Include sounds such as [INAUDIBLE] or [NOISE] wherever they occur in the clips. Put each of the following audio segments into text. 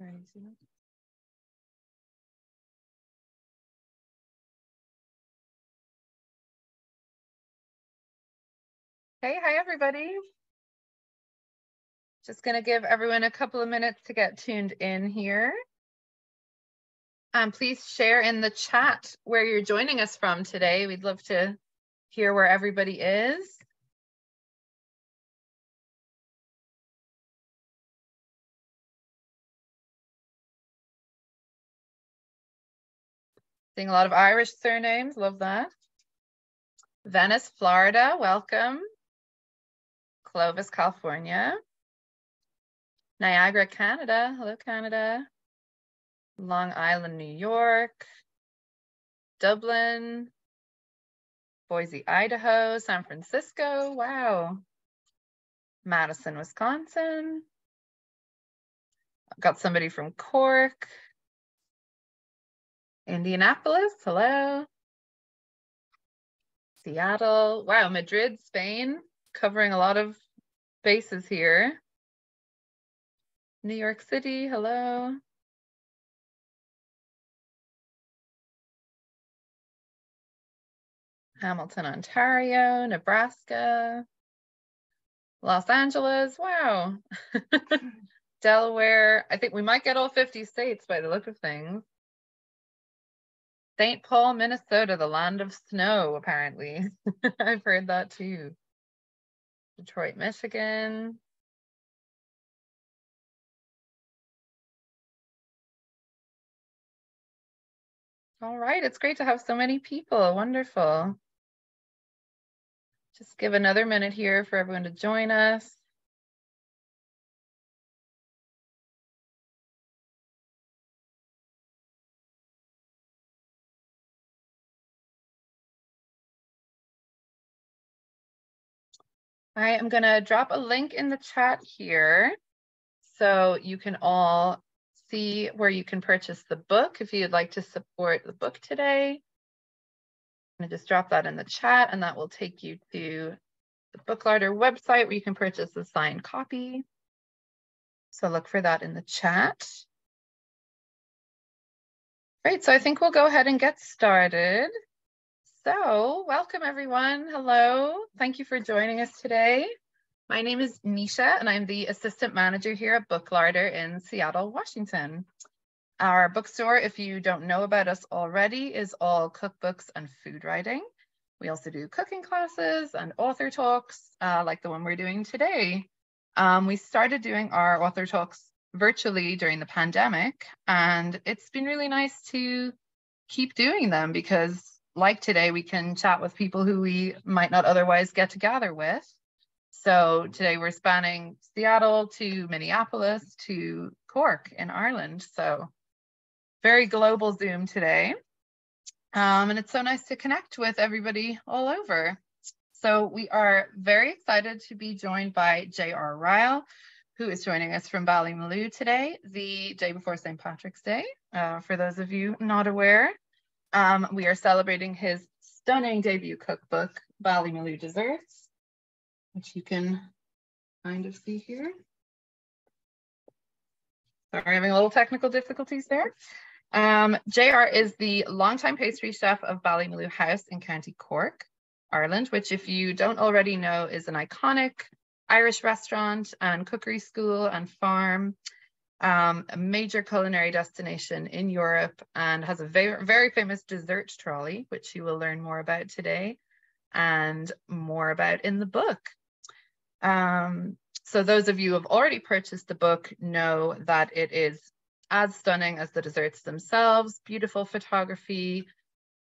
Crazy. Hey, hi everybody. Just gonna give everyone a couple of minutes to get tuned in here. Um, please share in the chat where you're joining us from today. We'd love to hear where everybody is. Seeing a lot of Irish surnames, love that. Venice, Florida, welcome. Clovis, California. Niagara, Canada, hello Canada. Long Island, New York. Dublin. Boise, Idaho, San Francisco, wow. Madison, Wisconsin. I've Got somebody from Cork. Indianapolis, hello. Seattle, wow, Madrid, Spain, covering a lot of bases here. New York City, hello. Hamilton, Ontario, Nebraska, Los Angeles, wow. [LAUGHS] Delaware, I think we might get all 50 states by the look of things. St. Paul, Minnesota, the land of snow, apparently. [LAUGHS] I've heard that too. Detroit, Michigan. All right, it's great to have so many people. Wonderful. Just give another minute here for everyone to join us. I am going to drop a link in the chat here so you can all see where you can purchase the book if you'd like to support the book today. I'm going to just drop that in the chat and that will take you to the Booklarder website where you can purchase a signed copy. So look for that in the chat. Great, so I think we'll go ahead and get started. So welcome everyone. Hello. Thank you for joining us today. My name is Nisha and I'm the assistant manager here at Booklarder in Seattle, Washington. Our bookstore, if you don't know about us already, is all cookbooks and food writing. We also do cooking classes and author talks uh, like the one we're doing today. Um, we started doing our author talks virtually during the pandemic and it's been really nice to keep doing them because like today, we can chat with people who we might not otherwise get to gather with. So today we're spanning Seattle to Minneapolis to Cork in Ireland. So very global Zoom today. Um, and it's so nice to connect with everybody all over. So we are very excited to be joined by J.R. Ryall, who is joining us from Ballymaloe today, the day before St. Patrick's Day, uh, for those of you not aware. Um, we are celebrating his stunning debut cookbook, Ballymaloe Desserts, which you can kind of see here. Sorry, having a little technical difficulties there. Um, JR is the longtime pastry chef of Ballymaloe House in County Cork, Ireland, which if you don't already know is an iconic Irish restaurant and cookery school and farm um, a major culinary destination in Europe and has a very, very famous dessert trolley, which you will learn more about today and more about in the book. Um, so those of you who have already purchased the book know that it is as stunning as the desserts themselves, beautiful photography,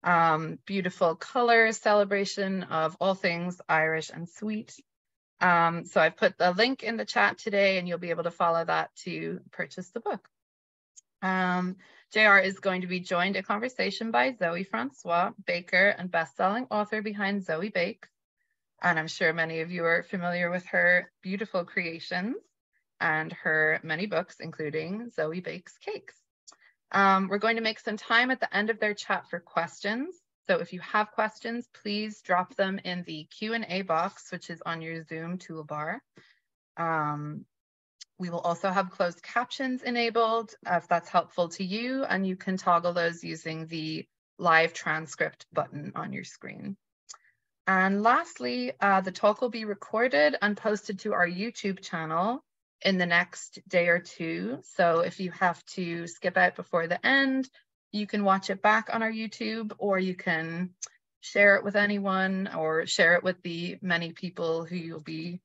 um, beautiful colors, celebration of all things Irish and sweet. Um, so I've put the link in the chat today and you'll be able to follow that to purchase the book. Um, JR is going to be joined a conversation by Zoe Francois, baker and best-selling author behind Zoe Bakes. And I'm sure many of you are familiar with her beautiful creations and her many books, including Zoe Bakes Cakes. Um, we're going to make some time at the end of their chat for questions. So if you have questions, please drop them in the Q&A box, which is on your Zoom toolbar. Um, we will also have closed captions enabled if that's helpful to you, and you can toggle those using the live transcript button on your screen. And lastly, uh, the talk will be recorded and posted to our YouTube channel in the next day or two. So if you have to skip out before the end, you can watch it back on our YouTube or you can share it with anyone or share it with the many people who you'll be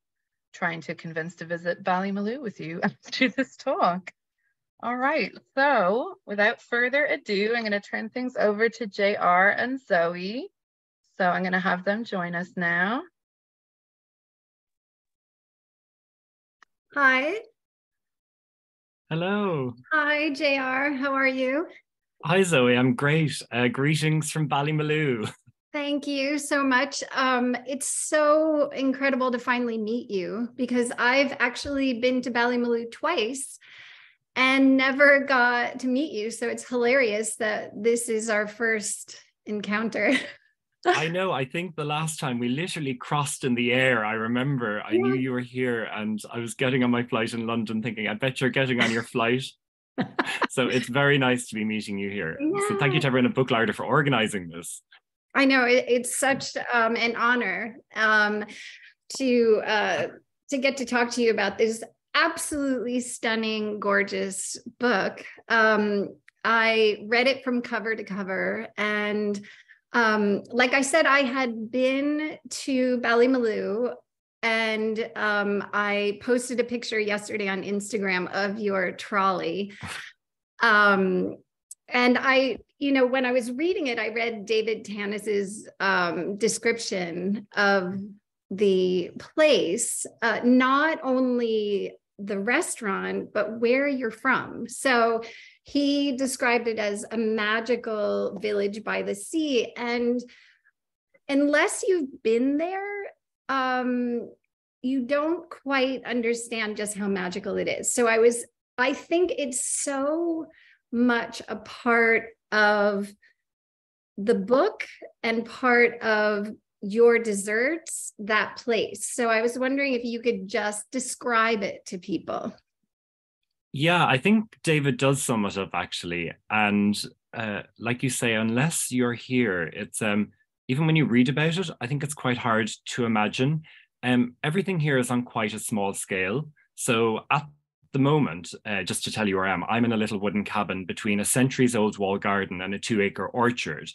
trying to convince to visit Ballymaloe with you [LAUGHS] after this talk. All right, so without further ado, I'm going to turn things over to JR and Zoe. So I'm going to have them join us now. Hi. Hello. Hi, JR. How are you? Hi, Zoe. I'm great. Uh, greetings from Ballymaloe. Thank you so much. Um, it's so incredible to finally meet you because I've actually been to Ballymaloe twice and never got to meet you. So it's hilarious that this is our first encounter. [LAUGHS] I know. I think the last time we literally crossed in the air, I remember I yeah. knew you were here and I was getting on my flight in London thinking, I bet you're getting on your flight. [LAUGHS] so it's very nice to be meeting you here. Yeah. So thank you to everyone at Booklarder for organizing this. I know it, it's such um, an honor um, to uh, to get to talk to you about this absolutely stunning, gorgeous book. Um, I read it from cover to cover and um, like I said, I had been to Ballymaloe and um, I posted a picture yesterday on Instagram of your trolley. [SIGHS] Um, and I, you know, when I was reading it, I read David Tanis's um, description of the place, uh, not only the restaurant, but where you're from. So he described it as a magical village by the sea. And unless you've been there, um, you don't quite understand just how magical it is. So I was, I think it's so much a part of the book and part of your desserts, that place. So I was wondering if you could just describe it to people. Yeah, I think David does sum it up actually. And uh, like you say, unless you're here, it's um, even when you read about it, I think it's quite hard to imagine. Um, everything here is on quite a small scale. So at the moment, uh, just to tell you where I am, I'm in a little wooden cabin between a centuries old wall garden and a two acre orchard.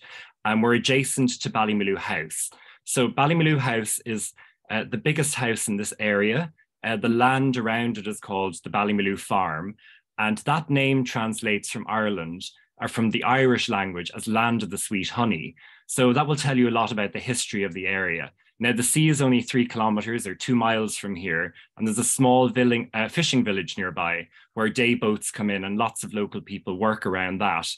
And we're adjacent to Ballymaloe House. So Ballymaloe House is uh, the biggest house in this area. Uh, the land around it is called the Ballymaloe Farm, and that name translates from Ireland or from the Irish language as land of the sweet honey. So that will tell you a lot about the history of the area. Now, the sea is only three kilometers or two miles from here, and there's a small villing, uh, fishing village nearby where day boats come in and lots of local people work around that.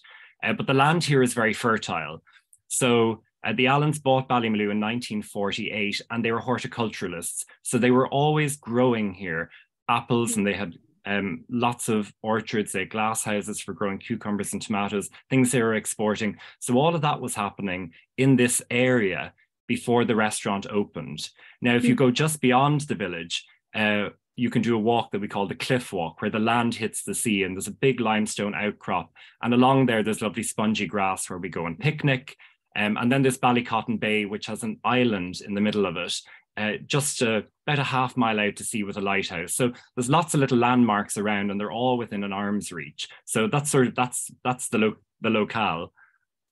Uh, but the land here is very fertile. So uh, the Allens bought Ballymaloe in 1948 and they were horticulturalists. So they were always growing here apples and they had um, lots of orchards, they glass houses for growing cucumbers and tomatoes, things they were exporting. So all of that was happening in this area before the restaurant opened. Now, if you go just beyond the village, uh, you can do a walk that we call the cliff walk, where the land hits the sea and there's a big limestone outcrop. And along there, there's lovely spongy grass where we go and picnic. Um, and then there's Ballycotton Bay, which has an island in the middle of it, uh, just about a half mile out to sea with a lighthouse. So there's lots of little landmarks around, and they're all within an arm's reach. So that's sort of that's that's the lo- the locale.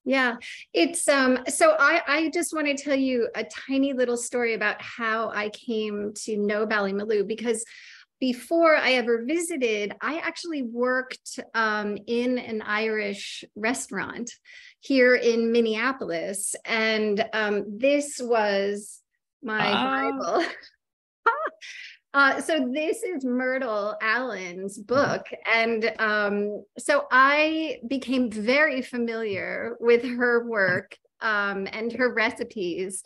Yeah, it's um. So I I just want to tell you a tiny little story about how I came to know Ballymaloe because before I ever visited, I actually worked um, in an Irish restaurant here in Minneapolis. And um, this was my ah. Bible. [LAUGHS] uh, so this is Myrtle Allen's book. And um, so I became very familiar with her work um, and her recipes.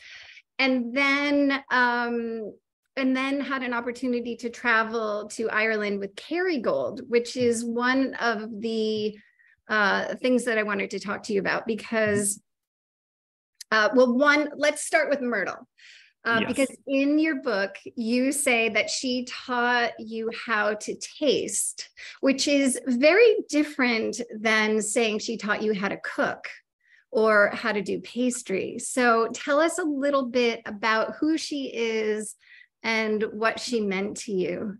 And then um, and then had an opportunity to travel to Ireland with Kerrygold, which is one of the uh, things that I wanted to talk to you about because, uh, well, one, let's start with Myrtle. Uh, yes. Because in your book, you say that she taught you how to taste, which is very different than saying she taught you how to cook or how to do pastry. So tell us a little bit about who she is and what she meant to you.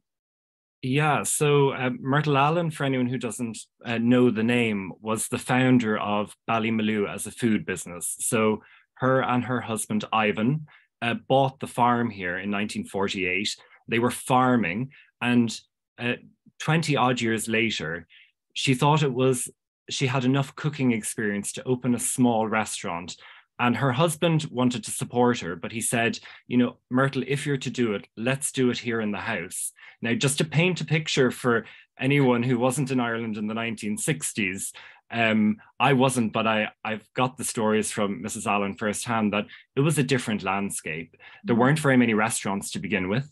Yeah, so uh, Myrtle Allen, for anyone who doesn't uh, know the name, was the founder of Ballymaloe as a food business. So her and her husband Ivan uh, bought the farm here in 1948. They were farming, and uh, 20 odd years later, she thought it was she had enough cooking experience to open a small restaurant. And her husband wanted to support her, but he said, you know, Myrtle, if you're to do it, let's do it here in the house. Now, just to paint a picture for anyone who wasn't in Ireland in the 1960s, um, I wasn't, but I, I've got the stories from Mrs. Allen firsthand that it was a different landscape. There weren't very many restaurants to begin with.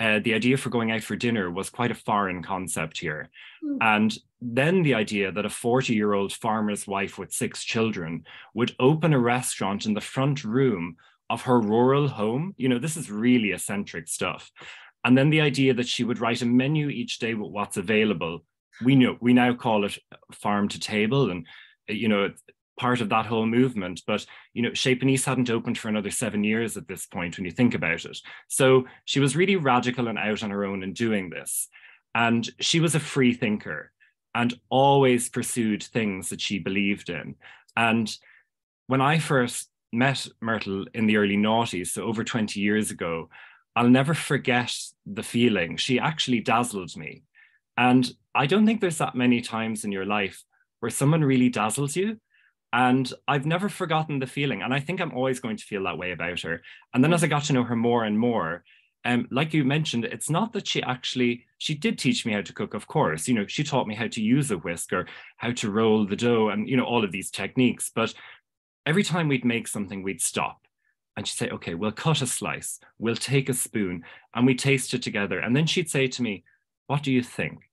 Uh, the idea for going out for dinner was quite a foreign concept here. Mm. And then the idea that a 40 year old farmer's wife with six children would open a restaurant in the front room of her rural home, you know, this is really eccentric stuff. And then the idea that she would write a menu each day with what's available. We know we now call it farm to table, and uh, you know, part of that whole movement. But you know, Chez Panisse hadn't opened for another seven years at this point when you think about it. So she was really radical and out on her own in doing this. And she was a free thinker and always pursued things that she believed in. And when I first met Myrtle in the early noughties, so over 20 years ago, I'll never forget the feeling. She actually dazzled me. And I don't think there's that many times in your life where someone really dazzles you and I've never forgotten the feeling. And I think I'm always going to feel that way about her. And then as I got to know her more and more, um, like you mentioned, it's not that she actually, she did teach me how to cook, of course. You know, she taught me how to use a whisk or how to roll the dough and, you know, all of these techniques. But every time we'd make something, we'd stop and she'd say, okay, we'll cut a slice, we'll take a spoon and we taste it together. And then she'd say to me, what do you think?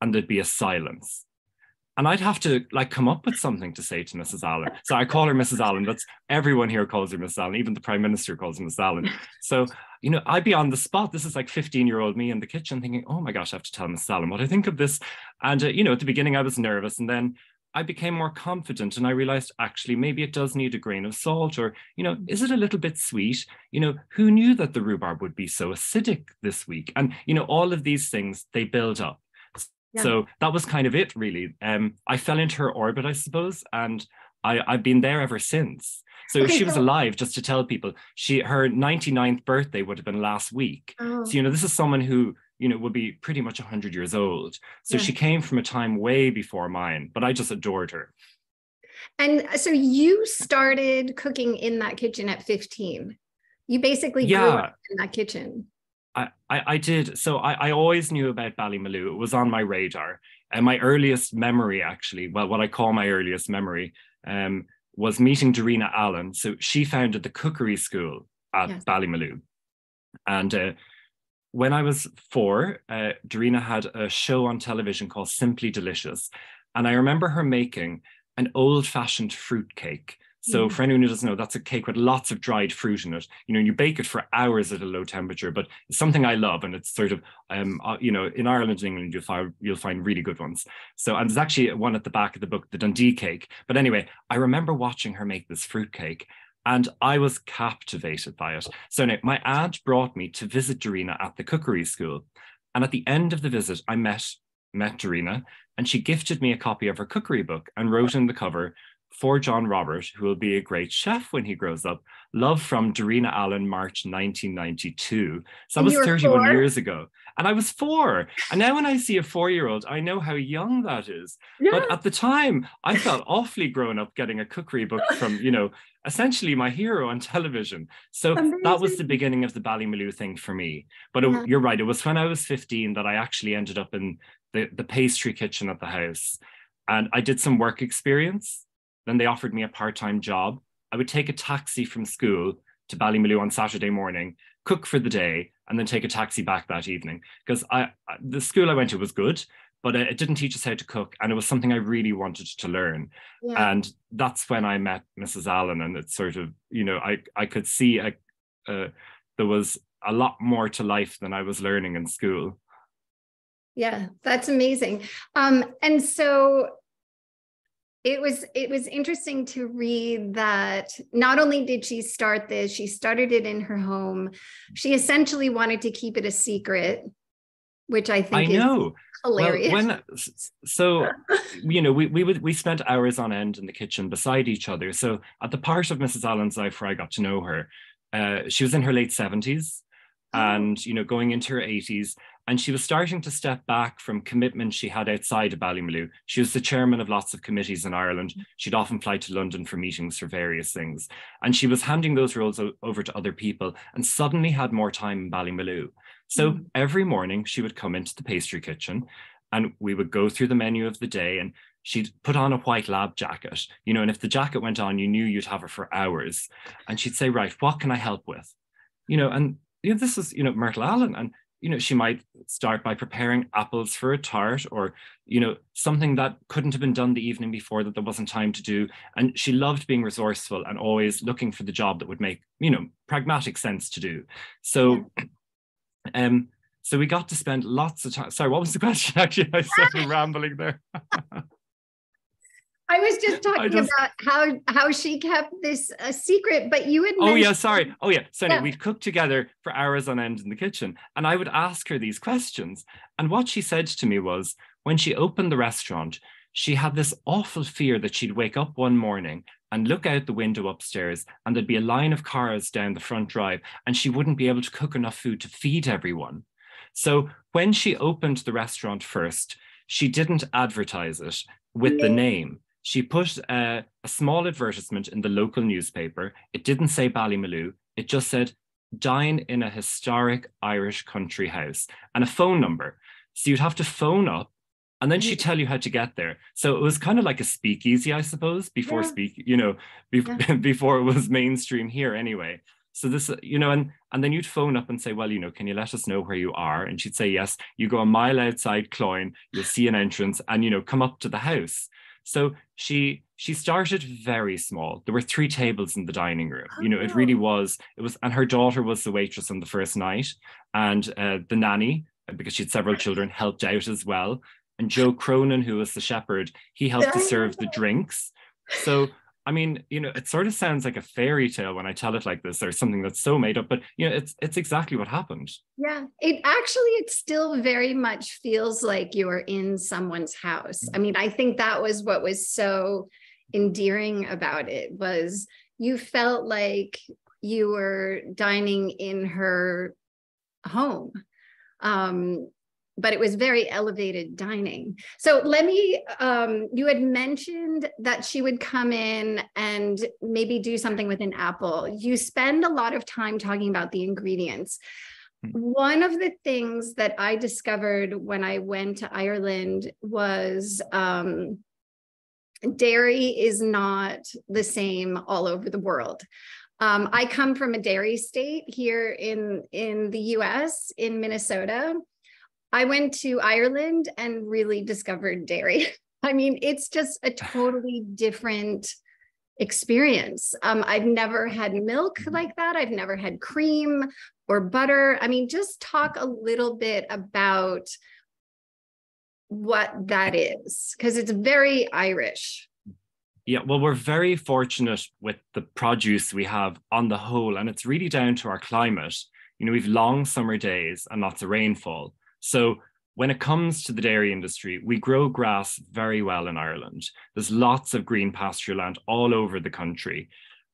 And there'd be a silence and I'd have to like come up with something to say to Mrs. Allen. So I call her Mrs. Allen. That's everyone here calls her Mrs. Allen. Even the Prime Minister calls her Mrs. Allen. So you know, I'd be on the spot. This is like 15 year old me in the kitchen thinking, oh my gosh, I have to tell Mrs. Allen what I think of this. And uh, you know, at the beginning I was nervous, and then I became more confident and I realized actually maybe it does need a grain of salt or, you know, is it a little bit sweet? You know, who knew that the rhubarb would be so acidic this week? And, you know, all of these things, they build up. So that was kind of it, really. Um, I fell into her orbit, I suppose, and I, I've been there ever since. So okay, she was so- alive, just to tell people, she her 99th birthday would have been last week. Oh. So, you know, this is someone who, you know, would be pretty much 100 years old. So yeah. she came from a time way before mine, but I just adored her. And so you started cooking in that kitchen at 15. You basically yeah. grew up in that kitchen. I, I, did. So I, I always knew about Ballymaloe. It was on my radar. And my earliest memory, actually, well, what I call my earliest memory, um, was meeting Darina Allen. So she founded the cookery school at yes. Ballymaloe. And uh, when I was four, uh, Darina had a show on television called Simply Delicious. And I remember her making an old fashioned fruit cake so mm. for anyone who doesn't know, that's a cake with lots of dried fruit in it. You know, you bake it for hours at a low temperature, but it's something I love, and it's sort of, um, uh, you know, in Ireland and England you'll find you'll find really good ones. So and there's actually one at the back of the book, the Dundee cake. But anyway, I remember watching her make this fruit cake, and I was captivated by it. So now my aunt brought me to visit Darina at the cookery school, and at the end of the visit, I met met Darina, and she gifted me a copy of her cookery book and wrote in the cover for John Robert, who will be a great chef when he grows up. Love from Darina Allen, March 1992. So that was 31 four? years ago. And I was four. And now when I see a four year old, I know how young that is. Yeah. But at the time, I felt awfully grown up getting a cookery book from, you know, essentially my hero on television. So Amazing. that was the beginning of the Ballymaloe thing for me. But yeah. it, you're right. It was when I was 15 that I actually ended up in the, the pastry kitchen at the house. And I did some work experience then they offered me a part time job. I would take a taxi from school to Ballymaloe on Saturday morning, cook for the day, and then take a taxi back that evening. Because I, the school I went to was good, but it didn't teach us how to cook, and it was something I really wanted to learn. Yeah. And that's when I met Mrs. Allen, and it's sort of, you know, I I could see a uh, there was a lot more to life than I was learning in school. Yeah, that's amazing. Um, and so it was it was interesting to read that not only did she start this, she started it in her home. She essentially wanted to keep it a secret, which I think I know. hilarious. Well, when so [LAUGHS] you know we we would we spent hours on end in the kitchen beside each other. So at the part of Mrs. Allen's life where I got to know her, uh, she was in her late seventies, oh. And you know going into her eighties, and she was starting to step back from commitments she had outside of Ballymaloe. She was the chairman of lots of committees in Ireland. She'd often fly to London for meetings for various things. And she was handing those roles over to other people and suddenly had more time in Ballymaloe. So mm. every morning she would come into the pastry kitchen and we would go through the menu of the day and she'd put on a white lab jacket, you know, and if the jacket went on, you knew you'd have her for hours. And she'd say, right, what can I help with? You know, and you know, this is, you know, Myrtle Allen. And you know she might start by preparing apples for a tart or you know something that couldn't have been done the evening before that there wasn't time to do. And she loved being resourceful and always looking for the job that would make you know pragmatic sense to do. So [CLEARS THROAT] um so we got to spend lots of time sorry what was the [LAUGHS] question? Actually i started [LAUGHS] rambling there [LAUGHS] I was just [LAUGHS] talking just, about how how she kept this a secret, but you had. Oh yeah, sorry. Oh yeah, sorry. Yeah. We'd cook together for hours on end in the kitchen, and I would ask her these questions. And what she said to me was, when she opened the restaurant, she had this awful fear that she'd wake up one morning and look out the window upstairs, and there'd be a line of cars down the front drive, and she wouldn't be able to cook enough food to feed everyone. So when she opened the restaurant first, she didn't advertise it with the name she put a, a small advertisement in the local newspaper. It didn't say Ballymaloe, it just said, dine in a historic Irish country house and a phone number. So you'd have to phone up and then she'd mm-hmm. tell you how to get there. So it was kind of like a speakeasy, I suppose, before yeah. speak, you know, be- yeah. [LAUGHS] before it was mainstream here anyway. So this, you know, and and then you'd phone up and say, well, you know, can you let us know where you are? And she'd say, yes. You go a mile outside Cloyne, you'll see an entrance, and you know, come up to the house. So she she started very small. There were three tables in the dining room. You know, it really oh. was. It was, and her daughter was the waitress on the first night, and uh, the nanny, uh, because she had several children, helped out as well. And Joe Cronin, who was the shepherd, he helped to serve the drinks. So I mean, you know, it sort of sounds like a fairy tale when I tell it like this, or something that's so made up, but you know, it's it's exactly what happened. Yeah, it actually it still very much feels like you are in someone's house. I mean, I think that was what was so endearing about it was you felt like you were dining in her home. Um, but it was very elevated dining. So let me, um, you had mentioned that she would come in and maybe do something with an apple. You spend a lot of time talking about the ingredients. Hmm. One of the things that I discovered when I went to Ireland was um, dairy is not the same all over the world. Um, I come from a dairy state here in in the U.S. in Minnesota, I went to Ireland and really discovered dairy. [LAUGHS] I mean, it's just a totally different experience. Um, I've never had milk mm-hmm. like that. I've never had cream or butter. I mean, just talk a little bit about what that is, because it's very Irish. Yeah, well, we're very fortunate with the produce we have on the whole, and it's really down to our climate. You know, we've long summer days and lots of rainfall. So when it comes to the dairy industry, we grow grass very well in Ireland. There's lots of green pasture land all over the country.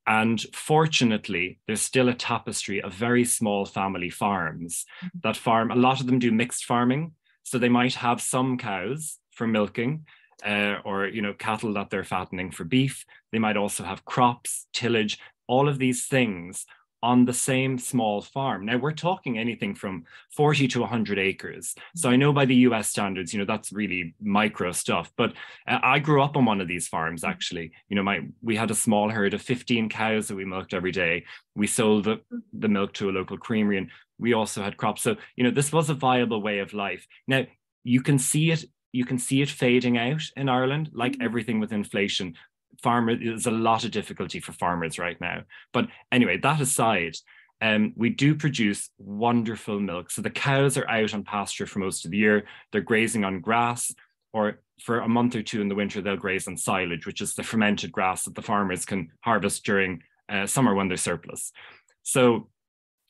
And fortunately, there's still a tapestry of very small family farms mm-hmm. that farm. A lot of them do mixed farming. So they might have some cows for milking uh, or you know cattle that they're fattening for beef. They might also have crops, tillage, all of these things on the same small farm. Now we're talking anything from 40 to 100 acres. So I know by the US standards, you know, that's really micro stuff, but uh, I grew up on one of these farms actually. You know, my we had a small herd of 15 cows that we milked every day. We sold the, the milk to a local creamery and we also had crops. So, you know, this was a viable way of life. Now, you can see it you can see it fading out in Ireland, like mm-hmm. everything with inflation farmer there's a lot of difficulty for farmers right now but anyway that aside um, we do produce wonderful milk. So the cows are out on pasture for most of the year. They're grazing on grass, or for a month or two in the winter, they'll graze on silage, which is the fermented grass that the farmers can harvest during uh, summer when they're surplus. So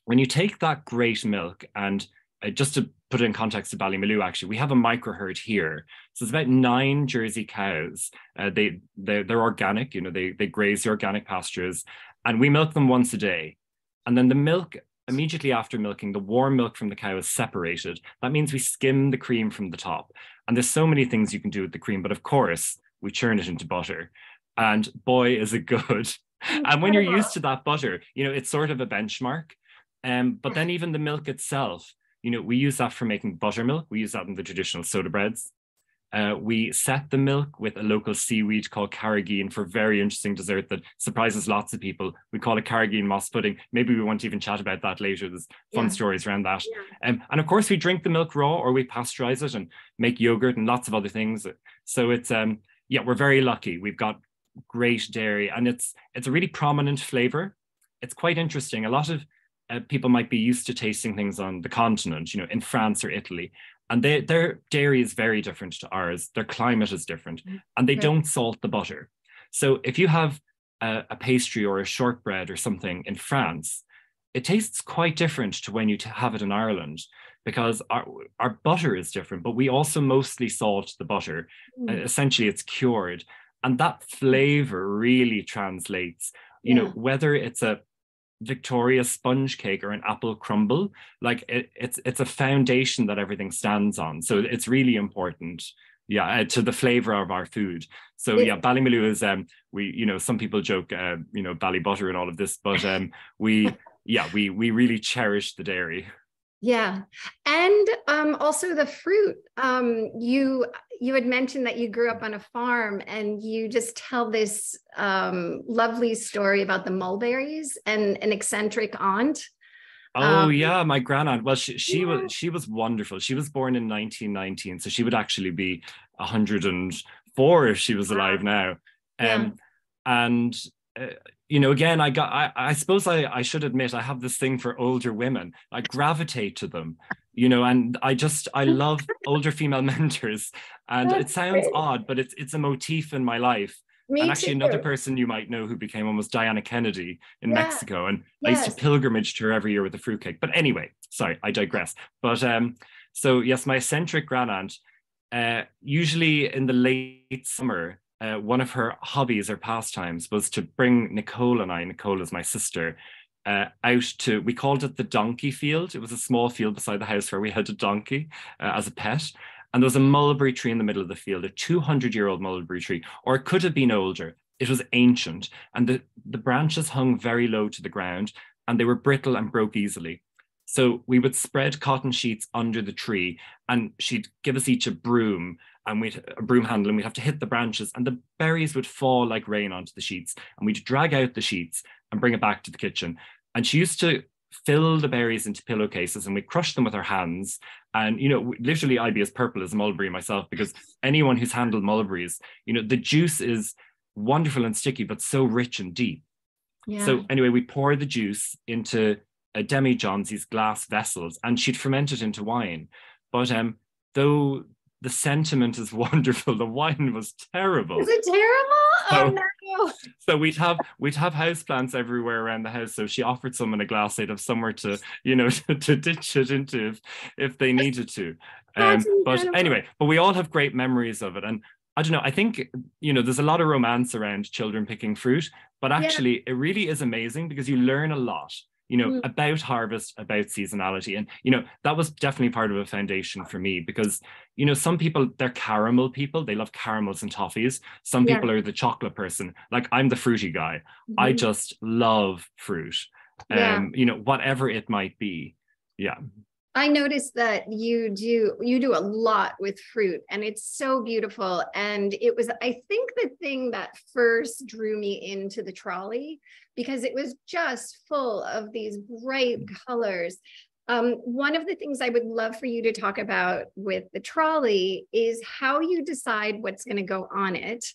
when you take that great milk and uh, just to put it in context to Ballymaloe, actually, we have a micro herd here. So it's about nine Jersey cows. Uh, they they're, they're organic, you know, they they graze the organic pastures, and we milk them once a day. And then the milk immediately after milking, the warm milk from the cow is separated. That means we skim the cream from the top. And there's so many things you can do with the cream, but of course, we churn it into butter. And boy, is it good. and when you're used to that butter, you know, it's sort of a benchmark. Um, but then even the milk itself, you know, we use that for making buttermilk. We use that in the traditional soda breads. Uh, we set the milk with a local seaweed called carrageen for very interesting dessert that surprises lots of people. We call it carrageen moss pudding. Maybe we want to even chat about that later. There's fun yeah. stories around that. Yeah. Um, and of course, we drink the milk raw or we pasteurize it and make yogurt and lots of other things. So it's um, yeah, we're very lucky. We've got great dairy and it's it's a really prominent flavor. It's quite interesting. A lot of uh, people might be used to tasting things on the continent, you know, in France or Italy, and they, their dairy is very different to ours. Their climate is different, mm, and they don't salt the butter. So if you have a, a, pastry or a shortbread or something in France, it tastes quite different to when you have it in Ireland because our, our butter is different, but we also mostly salt the butter. Mm. Uh, essentially, it's cured. And that flavor really translates, you yeah. know, whether it's a Victoria sponge cake or an apple crumble. Like it, it's it's a foundation that everything stands on. So it's really important. Yeah, uh, to the flavor of our food. So yeah, Ballymaloe is um we you know some people joke uh, you know Bally butter and all of this, but um we [LAUGHS] yeah we we really cherish the dairy. Yeah. And um, also the fruit. Um, you you had mentioned that you grew up on a farm and you just tell this um, lovely story about the mulberries and an eccentric aunt. Oh um, yeah, my grandaunt. Well, she she yeah. was she was wonderful. She was born in 1919, so she would actually be 104 if she was alive now. Um, yeah. and uh, you know, again, I got, I, I suppose I, I should admit, I have this thing for older women. I gravitate to them, you know, and I just, I [LAUGHS] love older female [LAUGHS] mentors. And That's it sounds great. odd, but it's, it's a motif in my life. Me and actually, too. another person you might know who became almost Diana Kennedy in yeah. Mexico. And yes. I used to pilgrimage to her every year with a fruitcake. But anyway, sorry, I digress. But um, so yes, my eccentric grandaunt, uh, usually in the late summer, uh, one of her hobbies or pastimes was to bring Nicole and I, Nicole is my sister, uh, out to, we called it the donkey field. It was a small field beside the house where we had a donkey uh, as a pet. And there was a mulberry tree in the middle of the field, a 200 year old mulberry tree, or it could have been older. It was ancient and the, the branches hung very low to the ground and they were brittle and broke easily. So we would spread cotton sheets under the tree and she'd give us each a broom and we'd a broom handle and we'd have to hit the branches and the berries would fall like rain onto the sheets and we'd drag out the sheets and bring it back to the kitchen. And she used to fill the berries into pillowcases and we crush them with our hands. And you know literally i'd be as purple as mulberry myself because anyone who's handled mulberries you know the juice is wonderful and sticky but so rich and deep. Yeah. so anyway we pour the juice into a demijohns these glass vessels and she'd ferment it into wine. But um though the sentiment is [LAUGHS] wonderful. The wine was terrible. Is it terrible? So, oh no. So we'd have we'd have house plants everywhere around the house. So she offered someone a glass, they'd have somewhere to, you know, [LAUGHS] to, to ditch it into if, if they needed to. Um, but anyway, but we all have great memories of it. And I don't know, I think, you know, there's a lot of romance around children picking fruit, but actually yeah. it really is amazing because you learn a lot you know, mm. about harvest, about seasonality. And, you know, that was definitely part of a foundation for me because, you know, some people, they're caramel people. They love caramels and toffees. Some yeah. people are the chocolate person. Like I'm the fruity guy. Mm-hmm. I just love fruit. Yeah. Um, you know, whatever it might be. Yeah. I noticed that you do you do a lot with fruit and it's so beautiful and it was I think the thing that first drew me into the trolley because it was just full of these bright colors. Um, one of the things I would love for you to talk about with the trolley is how you decide what's going to go on it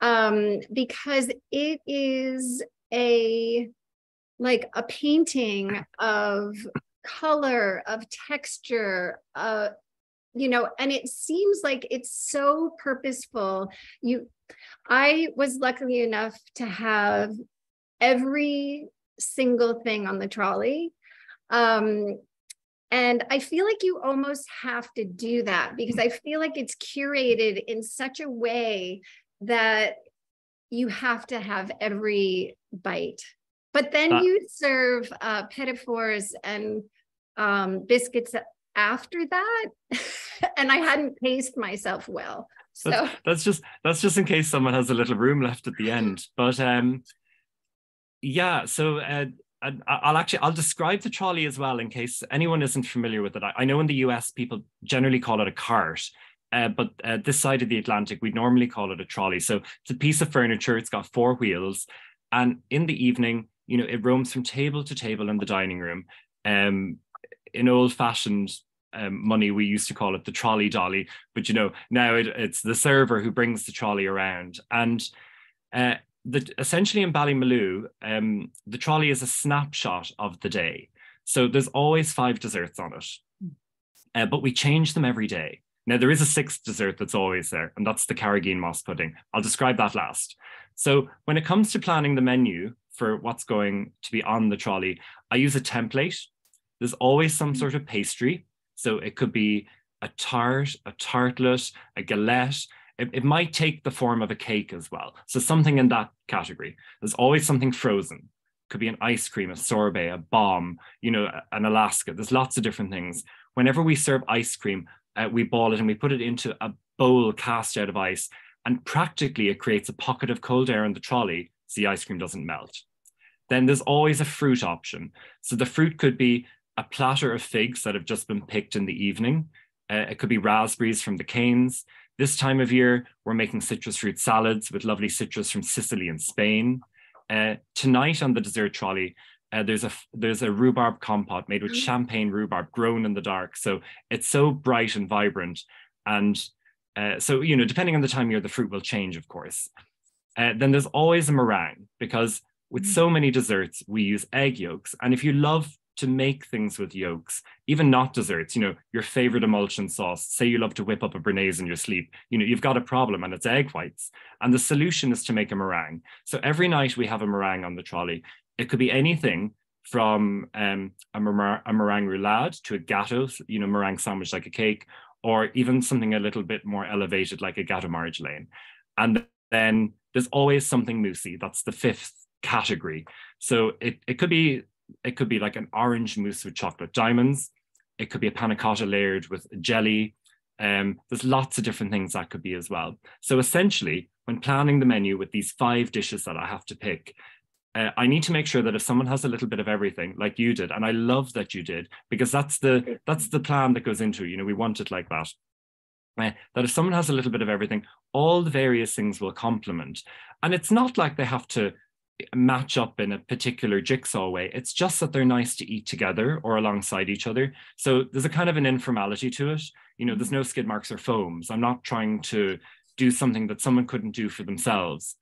um, because it is a like a painting of color, of texture, uh, you know, and it seems like it's so purposeful. You, I was lucky enough to have every single thing on the trolley. Um, and I feel like you almost have to do that because I feel like it's curated in such a way that you have to have every bite. But then uh, you serve uh, petit fours and um, biscuits after that, [LAUGHS] and I hadn't paced myself well. So that's, that's, just that's just in case someone has a little room left at the end. [LAUGHS] But um, yeah, so uh, I'll actually I'll describe the trolley as well in case anyone isn't familiar with it. I, know in the US people generally call it a cart. Uh, but uh, this side of the Atlantic, we normally call it a trolley. So it's a piece of furniture. It's got four wheels, and in the evening, you know, it roams from table to table in the dining room. Um, in old-fashioned um, money, we used to call it the trolley dolly, but you know, now it, it's the server who brings the trolley around. And uh, the, essentially in Ballymaloe, um, the trolley is a snapshot of the day. So there's always five desserts on it, uh, but we change them every day. Now there is a sixth dessert that's always there, and that's the Carrageen moss pudding. I'll describe that last. So when it comes to planning the menu for what's going to be on the trolley, I use a template. There's always some sort of pastry. So it could be a tart, a tartlet, a galette. It, it might take the form of a cake as well. So something in that category. There's always something frozen. Could be an ice cream, a sorbet, a bombe, you know, an Alaska. There's lots of different things. Whenever we serve ice cream, uh, we ball it and we put it into a bowl cast out of ice. And practically it creates a pocket of cold air in the trolley so the ice cream doesn't melt. Then there's always a fruit option. So the fruit could be a platter of figs that have just been picked in the evening. Uh, it could be raspberries from the canes. This time of year, we're making citrus fruit salads with lovely citrus from Sicily and Spain. Uh, tonight on the dessert trolley, uh, there's a there's a rhubarb compote made with mm-hmm. champagne rhubarb grown in the dark. So it's so bright and vibrant. And uh, so, you know, depending on the time of year, the fruit will change, of course. Uh, then there's always a meringue because with mm. so many desserts, we use egg yolks. And if you love to make things with yolks, even not desserts, you know, your favorite emulsion sauce, say you love to whip up a béarnaise in your sleep, you know, you've got a problem and it's egg whites. And the solution is to make a meringue. So every night we have a meringue on the trolley. It could be anything from um, a, mer- a meringue roulade to a gâteau, you know, meringue sandwich like a cake, or even something a little bit more elevated like a gâteau marjolaine. And then there's always something moussey. That's the fifth category. So it, it could be it could be like an orange mousse with chocolate diamonds. It could be a panna cotta layered with jelly. Um, there's lots of different things that could be as well. So essentially, when planning the menu with these five dishes that I have to pick, uh, I need to make sure that if someone has a little bit of everything, like you did, and I love that you did, because that's the that's the plan that goes into. You know, we want it like that. Uh, that if someone has a little bit of everything, all the various things will complement. And it's not like they have to match up in a particular jigsaw way. It's just that they're nice to eat together or alongside each other. So there's a kind of an informality to it. You know, there's no skid marks or foams. I'm not trying to do something that someone couldn't do for themselves,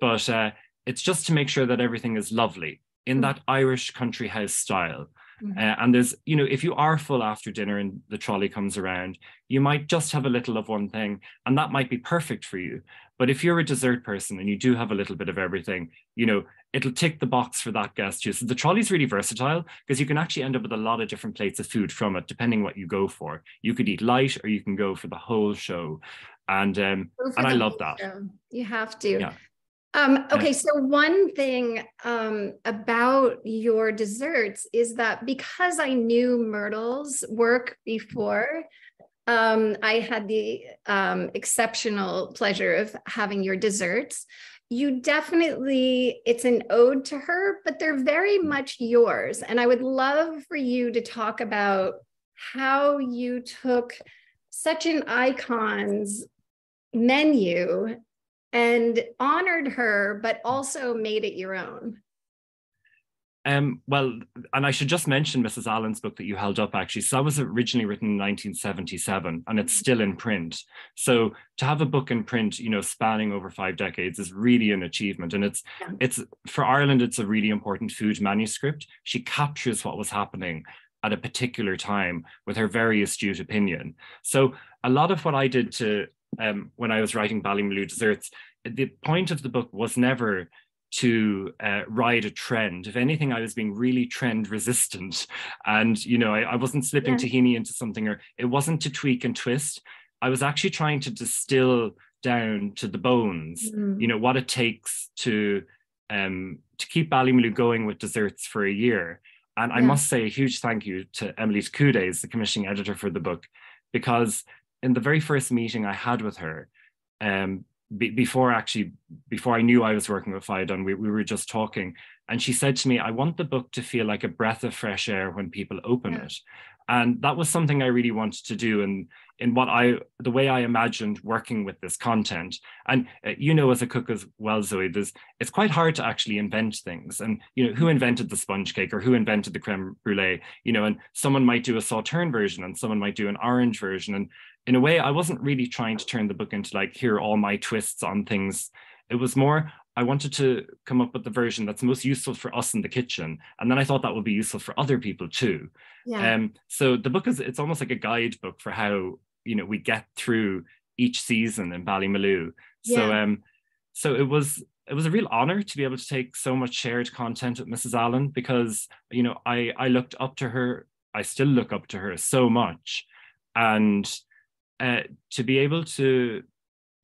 but uh, it's just to make sure that everything is lovely in mm. that Irish country house style. Mm-hmm. Uh, and there's, you know, if you are full after dinner and the trolley comes around, you might just have a little of one thing, and that might be perfect for you. But if you're a dessert person and you do have a little bit of everything, you know, it'll tick the box for that guest too. So the trolley's really versatile because you can actually end up with a lot of different plates of food from it, depending what you go for. You could eat light or you can go for the whole show. And um, and I love that. Show. You have to. Yeah. Um, okay, so one thing um, about your desserts is that because I knew Myrtle's work before, um, I had the um, exceptional pleasure of having your desserts. You definitely, it's an ode to her, but they're very much yours. And I would love for you to talk about how you took such an icon's menu and honored her, but also made it your own? Um, well, and I should just mention Mrs. Allen's book that you held up actually. So that was originally written in 1977 and it's still in print. So to have a book in print, you know, spanning over five decades is really an achievement. And it's yeah. it's for Ireland, it's a really important food manuscript. She captures what was happening at a particular time with her very astute opinion. So a lot of what I did to um, when I was writing Ballymaloe Desserts, the point of the book was never to uh, ride a trend. If anything, I was being really trend resistant. And, you know, I, I wasn't slipping yeah. tahini into something or it wasn't to tweak and twist. I was actually trying to distill down to the bones, mm. you know, what it takes to um, to keep Ballymaloe going with desserts for a year. And yeah. I must say a huge thank you to Emily Kudes, the commissioning editor for the book, because in the very first meeting I had with her, um, be, before actually before I knew I was working with Phaidon, we, we were just talking, and she said to me, "I want the book to feel like a breath of fresh air when people open yeah. it." And that was something I really wanted to do, and in what I the way I imagined working with this content. And uh, you know, as a cook as well, Zoe, there's it's quite hard to actually invent things. And you know, who invented the sponge cake or who invented the creme brulee? You know, and someone might do a sauterne version, and someone might do an orange version, and in a way, I wasn't really trying to turn the book into like, here are all my twists on things. It was more, I wanted to come up with the version that's most useful for us in the kitchen. And then I thought that would be useful for other people too. Yeah. Um, so the book is, it's almost like a guidebook for how, you know, we get through each season in Ballymaloe. Yeah. So, um, so it was, it was a real honor to be able to take so much shared content with Mrs. Allen because, you know, I, I looked up to her. I still look up to her so much. And uh, to be able to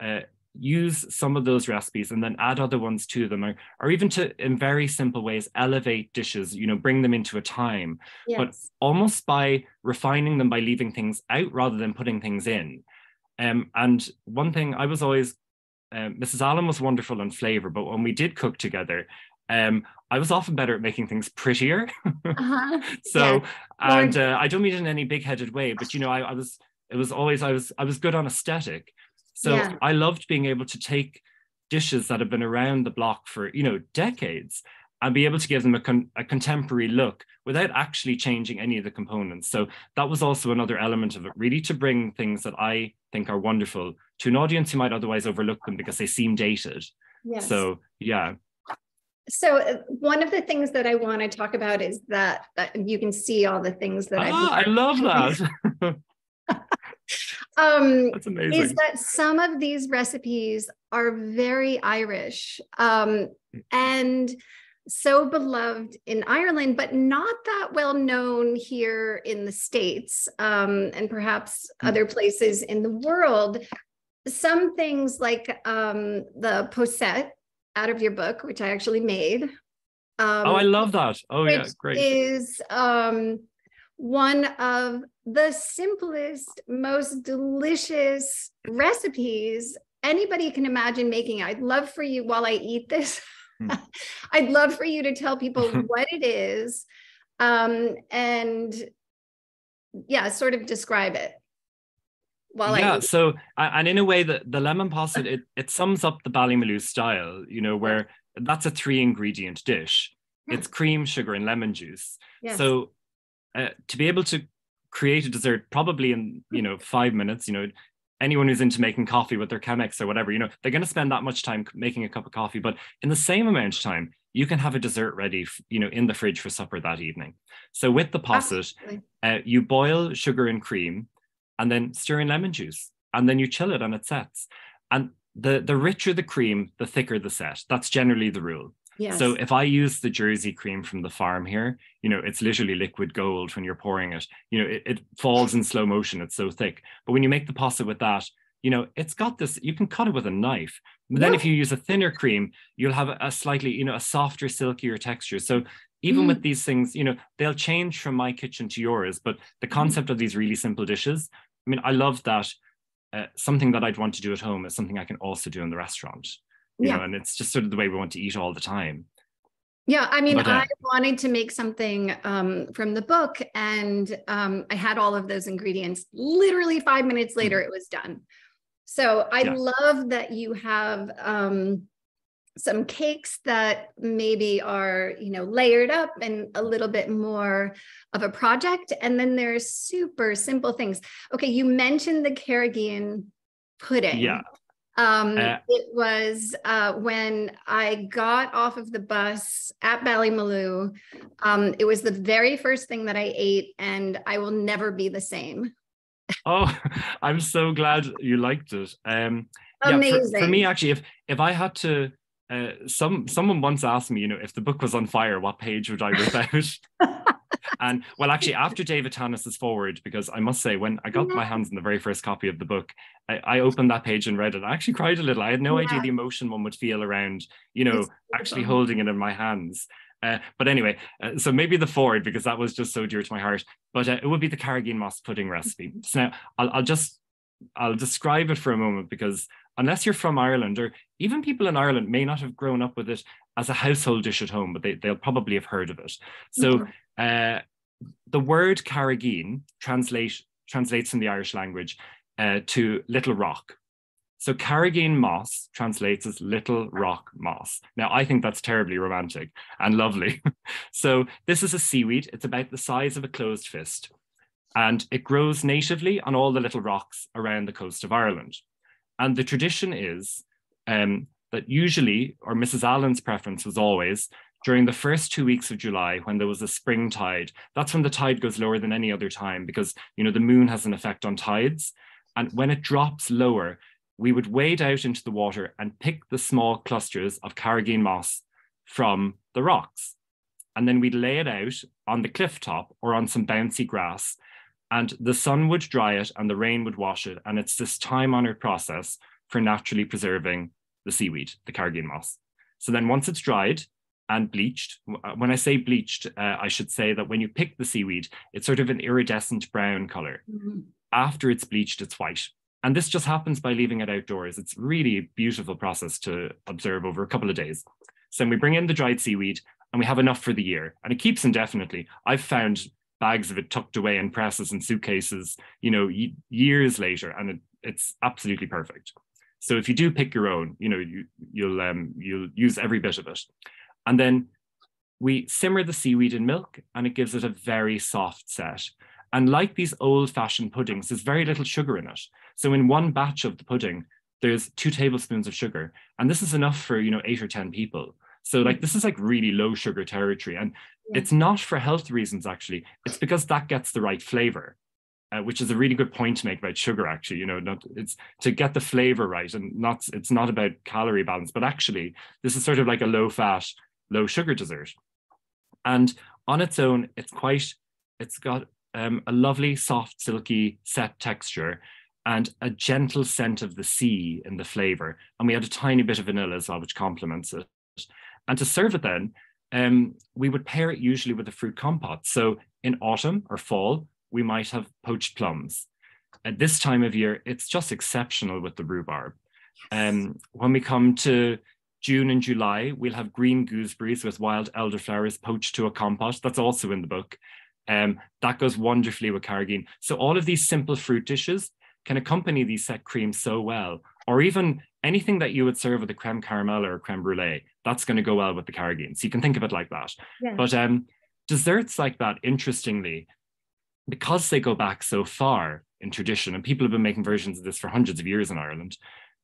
uh, use some of those recipes and then add other ones to them or, or even to in very simple ways elevate dishes you know bring them into a time yes. but almost by refining them by leaving things out rather than putting things in um, and one thing i was always uh, mrs allen was wonderful in flavor but when we did cook together um, I was often better at making things prettier. [LAUGHS] uh-huh. so, yeah. and uh, I don't mean it in any big-headed way, but you know, I, I was it was always I was I was good on aesthetic. So yeah. I loved being able to take dishes that have been around the block for you know decades and be able to give them a, con- a contemporary look without actually changing any of the components. So that was also another element of it, really to bring things that I think are wonderful to an audience who might otherwise overlook them because they seem dated. Yes. So yeah. So uh, one of the things that I want to talk about is that you can see all the things that ah, I love [LAUGHS] that. [LAUGHS] [LAUGHS] um, That's amazing. Is that some of these recipes are very Irish um, and so beloved in Ireland, but not that well known here in the States um, and perhaps mm. other places in the world. Some things like um, the posset out of your book, which I actually made. Um, oh, I love that. Oh, yeah, great. Is um, one of the simplest, most delicious recipes anybody can imagine making. I'd love for you while I eat this. Hmm. [LAUGHS] I'd love for you to tell people [LAUGHS] what it is um, and yeah, sort of describe it. While yeah, I so and in a way that the lemon posset it, it sums up the Ballymaloe style, you know, where that's a three ingredient dish. It's cream, sugar, and lemon juice. Yes. So uh, to be able to create a dessert probably in you know five minutes you know anyone who's into making coffee with their chemex or whatever you know they're going to spend that much time making a cup of coffee. But in the same amount of time you can have a dessert ready you know in the fridge for supper that evening. So with the posset uh, you boil sugar and cream and then stir in lemon juice and then you chill it and it sets. And the the richer the cream the thicker the set. That's generally the rule Yes. So if I use the Jersey cream from the farm here, you know, it's literally liquid gold when you're pouring it. You know, it, it falls in slow motion. It's so thick. But when you make the posset with that, you know, it's got this, you can cut it with a knife. But then if you use a thinner cream, you'll have a, slightly, you know, a softer, silkier texture. So even mm. with these things, you know, they'll change from my kitchen to yours. But the mm-hmm. concept mm. of these really simple dishes, I mean, I love that uh, something that I'd want to do at home is something I can also do in the restaurant you yeah. know, and it's just sort of the way we want to eat all the time. Yeah, I mean, but, uh, I wanted to make something um, from the book, and um, I had all of those ingredients. Literally five minutes mm-hmm. later, it was done. So I yeah. love that you have um, some cakes that maybe are you know layered up and a little bit more of a project and then there's super simple things okay you mentioned the carrageen pudding yeah um, uh, it was uh, when I got off of the bus at Ballymaloe. Um, it was the very first thing that I ate, and I will never be the same. oh, [LAUGHS] I'm so glad you liked it. Um, Amazing. Yeah, for, for me, actually, if if I had to uh, some someone once asked me, you know, if the book was on fire, what page would I rip [LAUGHS] out? And well, actually, [LAUGHS] after David Tanis's forward, because I must say, when I got my hands on the very first copy of the book, I, I opened that page and read it. I actually cried a little. I had no yeah. idea the emotion one would feel around, you know, actually holding it in my hands. Uh, but anyway, uh, so maybe the forward because that was just so dear to my heart. But uh, it would be the carrageen moss pudding recipe. So now I'll, I'll just I'll describe it for a moment because unless you're from Ireland, or even people in Ireland may not have grown up with it as a household dish at home, but they, they'll probably have heard of it. So uh, the word carrageen translate, translates in the Irish language uh, to little rock. So carrageen moss translates as little rock moss. Now, I think that's terribly romantic and lovely. [LAUGHS] so this is a seaweed. It's about the size of a closed fist. And it grows natively on all the little rocks around the coast of Ireland. And the tradition is um, that usually, or Mrs. Allen's preference was always, during the first two weeks of July, when there was a spring tide, that's when the tide goes lower than any other time because you know the moon has an effect on tides. And when it drops lower, we would wade out into the water and pick the small clusters of carrageen moss from the rocks. And then we'd lay it out on the cliff top or on some bouncy grass and the sun would dry it and the rain would wash it. And it's this time honored process for naturally preserving the seaweed, the carrageen moss. So then once it's dried and bleached, uh, when I say bleached, uh, I should say that when you pick the seaweed, it's sort of an iridescent brown color. Mm-hmm. After it's bleached, it's white. And this just happens by leaving it outdoors. It's really a beautiful process to observe over a couple of days. So then we bring in the dried seaweed and we have enough for the year and it keeps indefinitely. I've found bags of it tucked away in presses and suitcases, you know, years later, and it, it's absolutely perfect. So if you do pick your own, you know, you, you'll um, you'll use every bit of it, and then we simmer the seaweed in milk, and it gives it a very soft set. And like these old-fashioned puddings, there's very little sugar in it. So in one batch of the pudding, there's two tablespoons of sugar, and this is enough for you know eight or ten people. So like this is like really low sugar territory, and yeah. it's not for health reasons actually. It's because that gets the right flavor, uh, which is a really good point to make about sugar. Actually, you know, not it's to get the flavor right, and not it's not about calorie balance, but actually this is sort of like a low fat, low sugar dessert, and on its own, it's quite. It's got um, a lovely, soft, silky set texture and a gentle scent of the sea in the flavor. And we had a tiny bit of vanilla as well, which complements it. And to serve it then, um, we would pair it usually with a fruit compote. So in autumn or fall, we might have poached plums. At this time of year, it's just exceptional with the rhubarb. Um, when we come to June and July, we'll have green gooseberries with wild elderflowers poached to a compote. That's also in the book. Um, that goes wonderfully with carrageen. So all of these simple fruit dishes can accompany these set creams so well, or even anything that you would serve with a creme caramel or a creme brulee, that's going to go well with the carrageen. So you can think of it like that. Yeah. But um, desserts like that, interestingly, because they go back so far in tradition, and people have been making versions of this for hundreds of years in Ireland,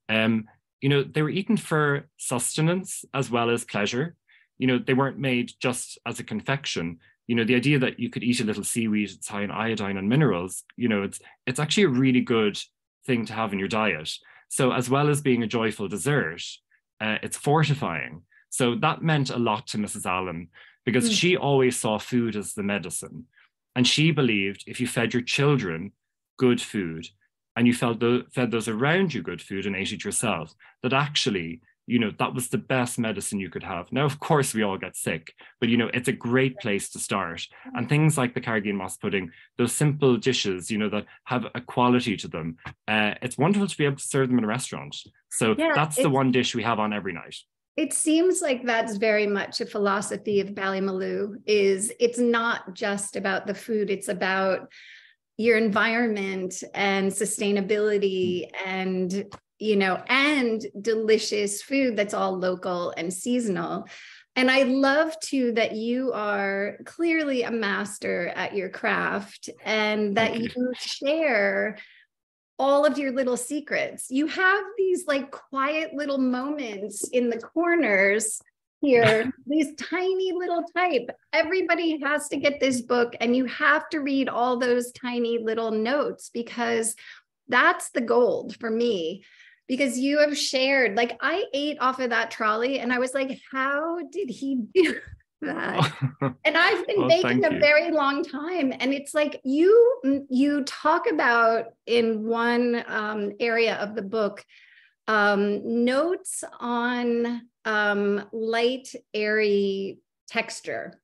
um, you know, they were eaten for sustenance as well as pleasure. You know, they weren't made just as a confection. You know, the idea that you could eat a little seaweed, it's high in iodine and minerals, you know, it's it's actually a really good thing to have in your diet. So as well as being a joyful dessert, uh, it's fortifying. So that meant a lot to Mrs. Allen because mm. she always saw food as the medicine. And she believed if you fed your children good food and you fed, the, fed those around you good food and ate it yourself, that actually you know that was the best medicine you could have. Now of course we all get sick but you know it's a great place to start. And things like the carrageen moss pudding those simple dishes you know that have a quality to them uh, it's wonderful to be able to serve them in a restaurant. So yeah, that's the one dish we have on every night. It seems like that's very much a philosophy of Ballymaloe is it's not just about the food it's about your environment and sustainability and you know, and delicious food that's all local and seasonal. And I love too that you are clearly a master at your craft and that you. you share all of your little secrets. You have these like quiet little moments in the corners here, [LAUGHS] these tiny little type. Everybody has to get this book and you have to read all those tiny little notes because that's the gold for me because you have shared like I ate off of that trolley and I was like how did he [LAUGHS] do that [LAUGHS] and I've been well, baking a very long time and it's like you you talk about in one um, area of the book um, notes on um, light airy texture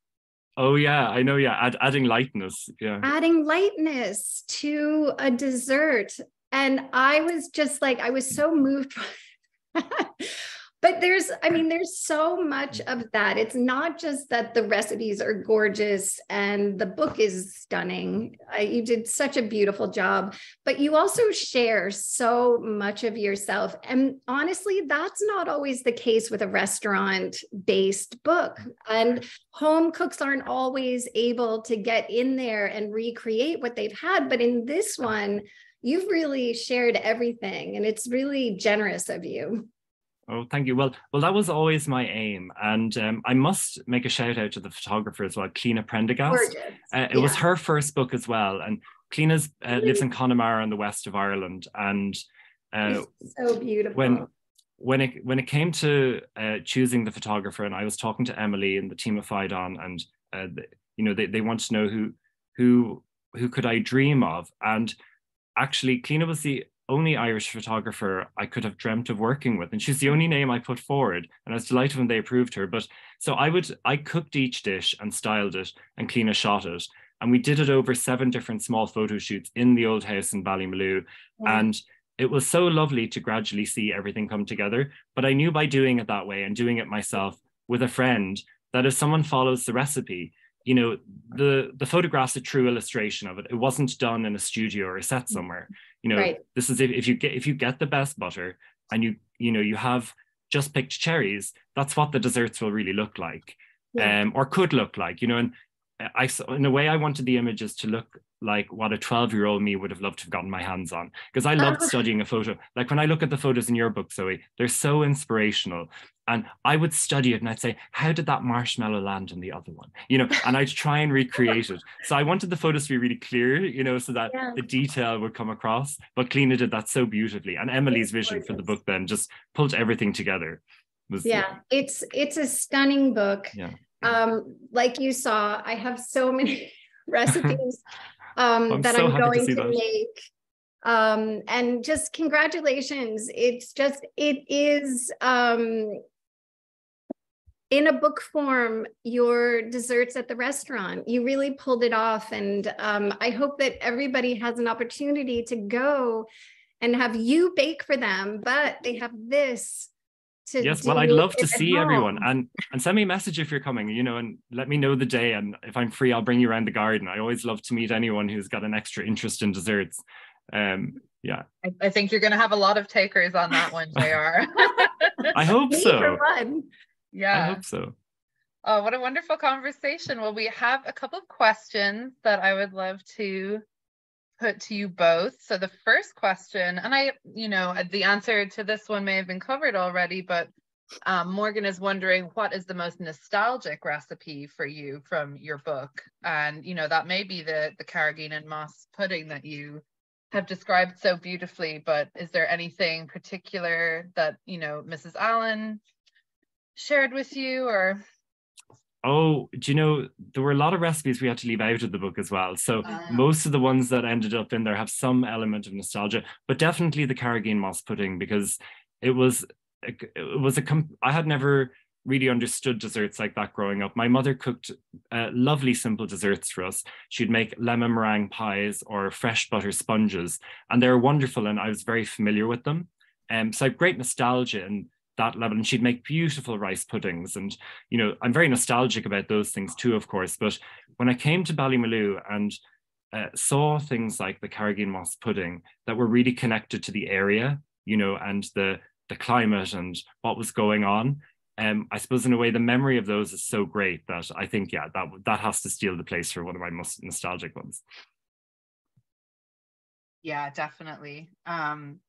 Oh yeah, I know. Yeah, Add, adding lightness. Yeah, adding lightness to a dessert, and I was just like, I was so moved. [LAUGHS] but there's i mean there's so much of that. It's not just that the recipes are gorgeous and the book is stunning. I, you did such a beautiful job but you also share so much of yourself. And honestly that's not always the case with a restaurant based book. And home cooks aren't always able to get in there and recreate what they've had. But in this one you've really shared everything and it's really generous of you Oh, thank you. Well, well, that was always my aim, and um, I must make a shout out to the photographer as well, Cliona Prendergast. Uh, it yeah. was her first book as well, and Cliona uh, lives in Connemara in the west of Ireland, and uh, so beautiful. When when it when it came to uh, choosing the photographer, and I was talking to Emily and the team of Phaidon, and uh, the, you know they they want to know who who who could I dream of, and actually Cliona was the only Irish photographer I could have dreamt of working with. And she's the only name I put forward. And I was delighted when they approved her. But so I would, I cooked each dish and styled it and Cliona shot it. And we did it over seven different small photo shoots in the old house in Ballymaloe. Yeah. Mm. And it was so lovely to gradually see everything come together. But I knew by doing it that way and doing it myself with a friend that if someone follows the recipe, you know, the the photograph's a true illustration of it. It wasn't done in a studio or a set mm. somewhere you know right. this is if, if you get if you get the best butter and you you know you have just picked cherries that's what the desserts will really look like yeah. um or could look like you know and I in a way I wanted the images to look like what a 12 year old me would have loved to have gotten my hands on. Because I loved [LAUGHS] studying a photo. Like when I look at the photos in your book Zoe they're so inspirational. And I would study it and I'd say how did that marshmallow land in the other one? You know and I'd try and recreate it. So I wanted the photos to be really clear you know so that yeah. the detail would come across. But Cliona did that so beautifully. And Emily's vision for the book then just pulled everything together. Was, yeah. It's it's a stunning book. Yeah. Um like you saw I have so many [LAUGHS] recipes um, I'm that so I'm going to, to make. Um, and just congratulations. It's just, it is um, in a book form, your desserts at the restaurant. You really pulled it off. And um, I hope that everybody has an opportunity to go and have you bake for them, but they have this yes well i'd love to see everyone and and send me a message if you're coming you know and let me know the day and if i'm free i'll bring you around the garden. I always love to meet anyone who's got an extra interest in desserts. Um yeah. I, I think you're going to have a lot of takers on that one [LAUGHS] jr i hope [LAUGHS] so. yeah i hope so. Oh what a wonderful conversation. Well we have a couple of questions that i would love to put to you both. So the first question, and I, you know, the answer to this one may have been covered already, but um, Morgan is wondering what is the most nostalgic recipe for you from your book, and you know that may be the the carrageen moss pudding that you have described so beautifully. But is there anything particular that you know Mrs. Allen shared with you, or Oh, do you know there were a lot of recipes we had to leave out of the book as well. So uh, most of the ones that ended up in there have some element of nostalgia, but definitely the carrageen moss pudding because it was it was a I had never really understood desserts like that growing up. My mother cooked uh, lovely simple desserts for us. She'd make lemon meringue pies or fresh butter sponges, and they were wonderful, and I was very familiar with them. Um, so I have great nostalgia and that level and she'd make beautiful rice puddings and you know i'm very nostalgic about those things too of course but when i came to ballymaloe and uh, saw things like the carrageen moss pudding that were really connected to the area you know, and the the climate and what was going on. Um, I suppose in a way, the memory of those is so great that I think, yeah, that that has to steal the place for one of my most nostalgic ones. Yeah, definitely. Um,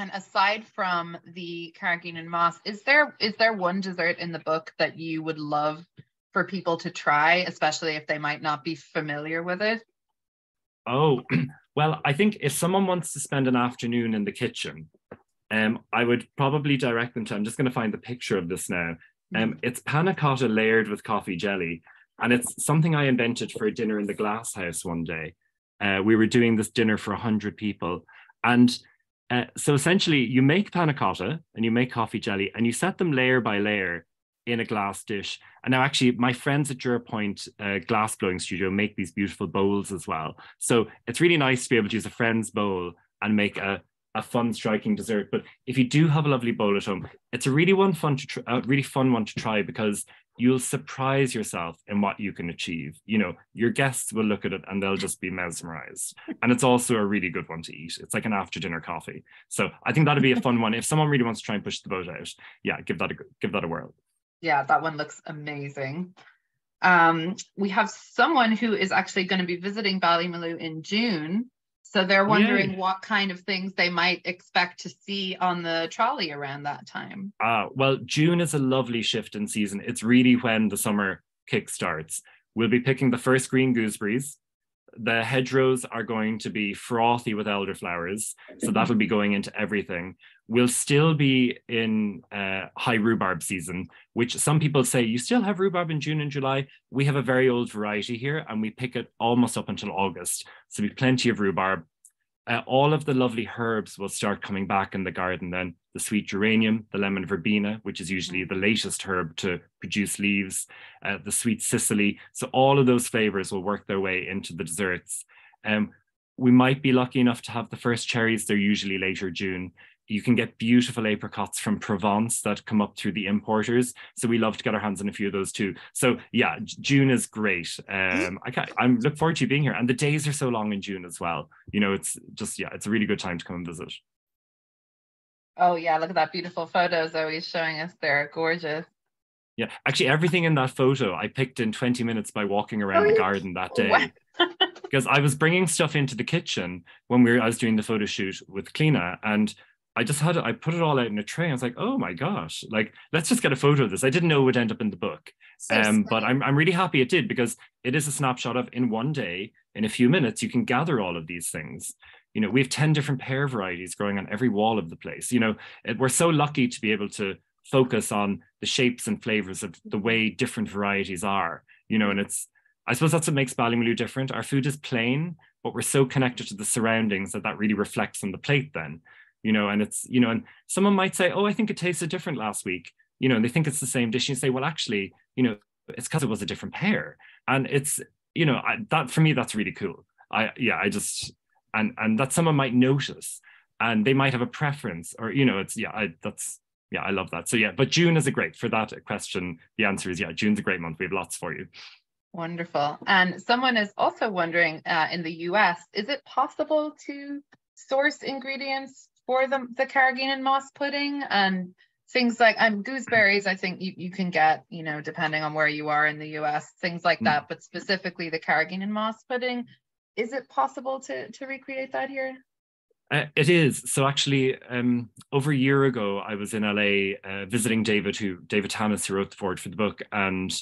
and aside from the carrageenan moss, is there is there one dessert in the book that you would love for people to try, especially if they might not be familiar with it? Oh, [CLEARS THROAT] well, I think if someone wants to spend an afternoon in the kitchen, um, I would probably direct them to. I'm just going to find the picture of this now. Um, it's panna cotta layered with coffee jelly, and it's something I invented for a dinner in the glass house one day. Uh, we were doing this dinner for 100 people. And uh, so essentially, you make panna cotta and you make coffee jelly and you set them layer by layer in a glass dish. And now, actually, my friends at Jerpoint uh, Glass Blowing Studio make these beautiful bowls as well. So it's really nice to be able to use a friend's bowl and make a, a fun, striking dessert. But if you do have a lovely bowl at home, it's a really one fun to tr- a really fun one to try because you'll surprise yourself in what you can achieve. You know, your guests will look at it and they'll just be mesmerized. And it's also a really good one to eat. It's like an after dinner coffee. So I think that'd be a fun one. If someone really wants to try and push the boat out, yeah, give that a give that a whirl. Yeah, that one looks amazing. Um, we have someone who is actually going to be visiting Ballymaloe in June. So they're wondering Yay. what kind of things they might expect to see on the trolley around that time. Uh, well, June is a lovely shift in season. It's really when the summer kick starts. We'll be picking the first green gooseberries. The hedgerows are going to be frothy with elderflowers. So that'll be going into everything. We'll still be in uh, high rhubarb season, which some people say you still have rhubarb in June and July. We have a very old variety here and we pick it almost up until August. So we have plenty of rhubarb. Uh, all of the lovely herbs will start coming back in the garden then. The sweet geranium, the lemon verbena, which is usually the latest herb to produce leaves, uh, the sweet cicely. So all of those flavors will work their way into the desserts. Um, we might be lucky enough to have the first cherries. They're usually later June you can get beautiful apricots from Provence that come up through the importers. So we love to get our hands on a few of those too. So yeah, June is great. Um, I can't, I'm look forward to you being here, and the days are so long in June as well. You know, it's just yeah, it's a really good time to come and visit. Oh yeah, look at that beautiful photo Zoe's showing us there. Gorgeous. Yeah, actually, everything in that photo I picked in 20 minutes by walking around oh, the garden that day. [LAUGHS] because I was bringing stuff into the kitchen when we were I was doing the photo shoot with Cliona, and I just had it, I put it all out in a tray. I was like, oh my gosh, like let's just get a photo of this. I didn't know it would end up in the book. So um, but I'm I'm really happy it did because it is a snapshot of in one day, in a few minutes, you can gather all of these things. You know, we have 10 different pear varieties growing on every wall of the place. You know, it, we're so lucky to be able to focus on the shapes and flavors of the way different varieties are, you know, and it's I suppose that's what makes Ballymaloe different. Our food is plain, but we're so connected to the surroundings that that really reflects on the plate then you know, and it's, you know, and someone might say, oh, I think it tasted different last week, you know, and they think it's the same dish. And you say, well, actually, you know, it's because it was a different pair. And it's, you know, I, that for me, that's really cool. I, yeah, I just, and, and that someone might notice and they might have a preference or, you know, it's, yeah, I, that's, yeah, I love that. So yeah, but June is a great for that question. The answer is yeah, June's a great month. We have lots for you. Wonderful. And someone is also wondering uh, in the US, is it possible to source ingredients for the, the carrageenan moss pudding and things like um, gooseberries i think you, you can get you know depending on where you are in the us things like mm. that but specifically the carrageenan moss pudding is it possible to to recreate that here uh, it is. So actually, um, over a year ago, I was in LA uh, visiting David, who David Tanis who wrote the forward for the book, and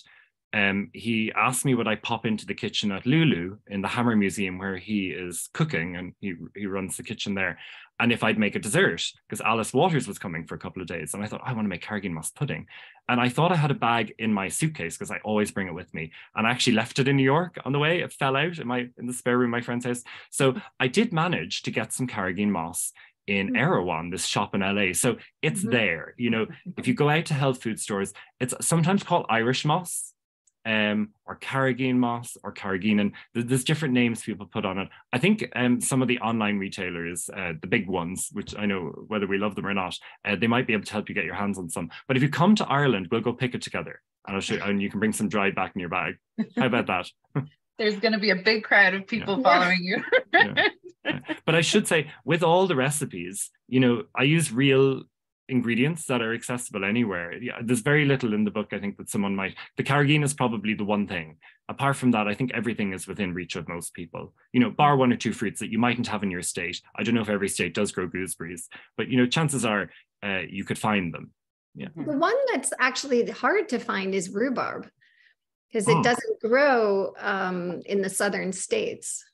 um, he asked me would I pop into the kitchen at Lulu in the Hammer Museum where he is cooking and he he runs the kitchen there and if I'd make a dessert, because Alice Waters was coming for a couple of days. And I thought, I want to make carrageen moss pudding. And I thought I had a bag in my suitcase because I always bring it with me. And I actually left it in New York on the way. It fell out in my in the spare room my friend's house. So I did manage to get some carrageen moss in mm-hmm. Erewhon, this shop in LA. So it's mm-hmm. there. You know, if you go out to health food stores, it's sometimes called Irish moss um, or carrageen moss or carrageenan. There's different names people put on it. I think um, some of the online retailers, uh, the big ones, which I know whether we love them or not, uh, they might be able to help you get your hands on some. But if you come to Ireland, we'll go pick it together, and I'll show you, and you can bring some dried back in your bag. How about that? [LAUGHS] There's going to be a big crowd of people yeah. following you. yeah. But I should say, with all the recipes, you know, I use real ingredients that are accessible anywhere. Yeah, there's very little in the book, I think, that someone might. The carrageen is probably the one thing. Apart from that, I think everything is within reach of most people. You know, bar one or two fruits that you mightn't have in your state. I don't know if every state does grow gooseberries, but you know, chances are uh, you could find them. Yeah. The one that's actually hard to find is rhubarb because it oh. doesn't grow um, in the southern states.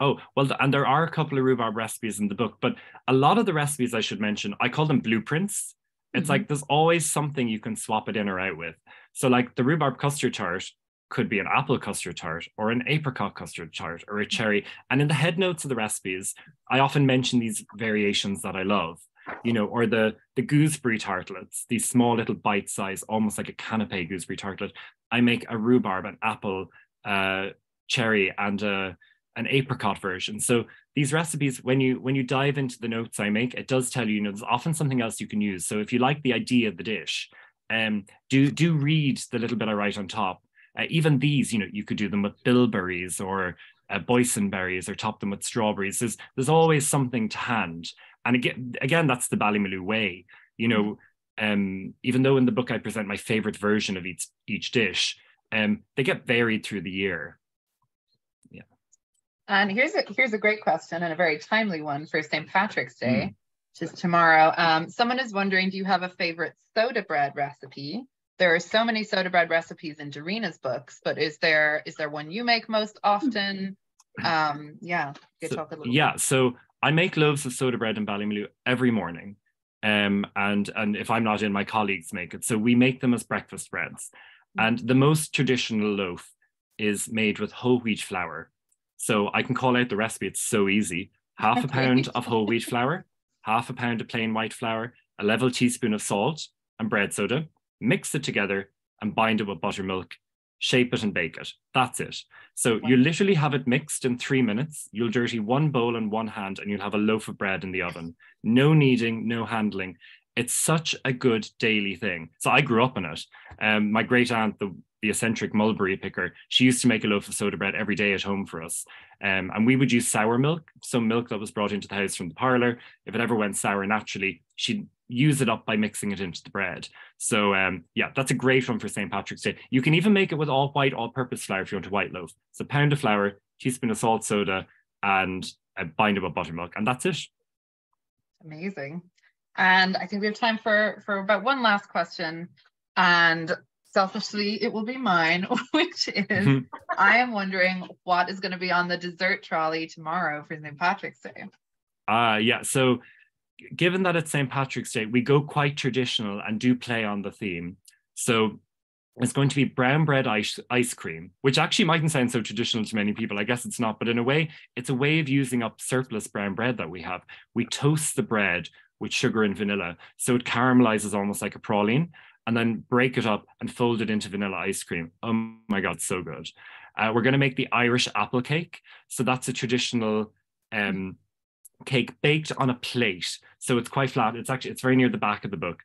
Oh, well, and there are a couple of rhubarb recipes in the book, but a lot of the recipes I should mention, I call them blueprints. It's mm-hmm. like there's always something you can swap it in or out with. So, like the rhubarb custard tart could be an apple custard tart or an apricot custard tart or a cherry. And in the head notes of the recipes, I often mention these variations that I love, you know, or the, the gooseberry tartlets, these small little bite size, almost like a canapé gooseberry tartlet. I make a rhubarb, an apple, uh, cherry, and a an apricot version. So these recipes, when you when you dive into the notes I make, it does tell you, you know, there's often something else you can use. So if you like the idea of the dish, um, do do read the little bit I write on top. Uh, even these, you know, you could do them with bilberries or uh, boysenberries or top them with strawberries. There's there's always something to hand. And again, again, that's the Ballymaloe way. You know, um, even though in the book I present my favorite version of each each dish, um, they get varied through the year. And here's a here's a great question and a very timely one for St. Patrick's Day, mm. which is tomorrow. Um, someone is wondering, do you have a favorite soda bread recipe? There are so many soda bread recipes in Darina's books, but is there is there one you make most often? Um, yeah, so, yeah. So I make loaves of soda bread in Ballymaloe every morning. Um, and and if I'm not in, my colleagues make it. So we make them as breakfast breads. Mm. And the most traditional loaf is made with whole wheat flour so I can call out the recipe. It's so easy. Half a pound of whole wheat flour, half a pound of plain white flour, a level teaspoon of salt and bread soda. Mix it together and bind it with buttermilk. Shape it and bake it. That's it. So you literally have it mixed in three minutes. You'll dirty one bowl in one hand and you'll have a loaf of bread in the oven. No kneading, no handling. It's such a good daily thing. So I grew up in it. Um, my great aunt, the the eccentric mulberry picker, she used to make a loaf of soda bread every day at home for us. Um, and we would use sour milk, some milk that was brought into the house from the parlor. If it ever went sour naturally, she'd use it up by mixing it into the bread. So um, yeah, that's a great one for St. Patrick's Day. You can even make it with all white, all purpose flour if you want a white loaf. It's a pound of flour, teaspoon of salt soda, and a bind of buttermilk, and that's it. Amazing. And I think we have time for for about one last question. And selfishly, it will be mine, [LAUGHS] which is mm-hmm. I am wondering what is going to be on the dessert trolley tomorrow for St. Patrick's Day. Uh, yeah. So, given that it's St. Patrick's Day, we go quite traditional and do play on the theme. So, it's going to be brown bread ice, ice cream, which actually mightn't sound so traditional to many people. I guess it's not, but in a way, it's a way of using up surplus brown bread that we have. We toast the bread with sugar and vanilla, so it caramelizes almost like a praline and then break it up and fold it into vanilla ice cream. Oh my God, so good. Uh, we're going to make the Irish apple cake. So that's a traditional um, cake baked on a plate. So it's quite flat. It's actually, it's very near the back of the book.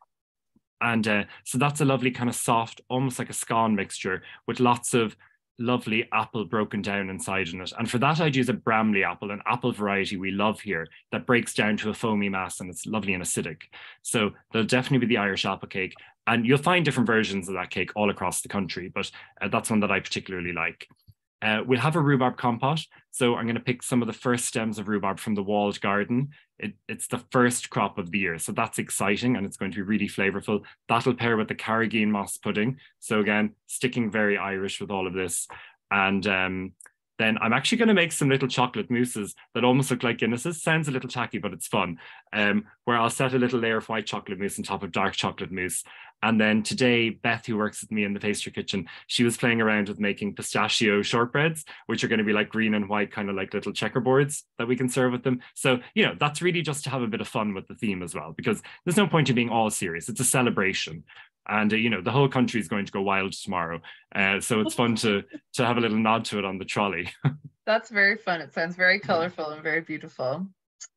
And uh, so that's a lovely kind of soft, almost like a scone mixture with lots of lovely apple broken down inside in it. And for that, I'd use a Bramley apple, an apple variety we love here that breaks down to a foamy mass and it's lovely and acidic. So there'll definitely be the Irish apple cake. And you'll find different versions of that cake all across the country, but uh, that's one that I particularly like. Uh, we'll have a rhubarb compote. So I'm going to pick some of the first stems of rhubarb from the walled garden. It, it's the first crop of the year. So that's exciting and it's going to be really flavorful. That'll pair with the carrageen moss pudding. So again, sticking very Irish with all of this. And um, then I'm actually going to make some little chocolate mousses that almost look like Guinnesses. Sounds a little tacky, but it's fun. Um, where I'll set a little layer of white chocolate mousse on top of dark chocolate mousse. And then today, Beth, who works with me in the pastry kitchen, she was playing around with making pistachio shortbreads, which are going to be like green and white, kind of like little checkerboards that we can serve with them. So, you know, that's really just to have a bit of fun with the theme as well, because there's no point in being all serious. It's a celebration and uh, you know the whole country is going to go wild tomorrow. Uh, so it's fun to [LAUGHS] to have a little nod to it on the trolley. [LAUGHS] That's very fun. It sounds very colorful and very beautiful.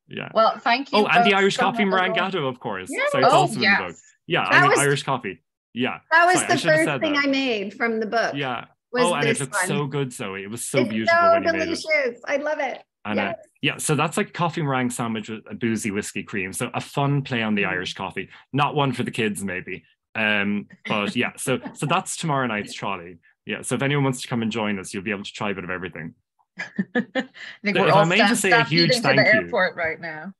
Yeah. Well thank you oh and the irish so coffee meringue of course. Yeah. so it's oh, also yes. in the book. Yeah that i mean was, irish coffee. Yeah. That was Sorry, the first thing that. i made from the book yeah. oh and it looked one. so good zoe. It was so it's beautiful so delicious. I love it. And uh, yeah, so that's like coffee meringue sandwich with a boozy whiskey cream. So a fun play on the Irish coffee, not one for the kids maybe. Um, but yeah, so [LAUGHS] so that's tomorrow night's trolley. Yeah, so if anyone wants to come and join us, you'll be able to try a bit of everything. [LAUGHS] I think we're If all I may just say a stampeding huge to thank the you. airport right now.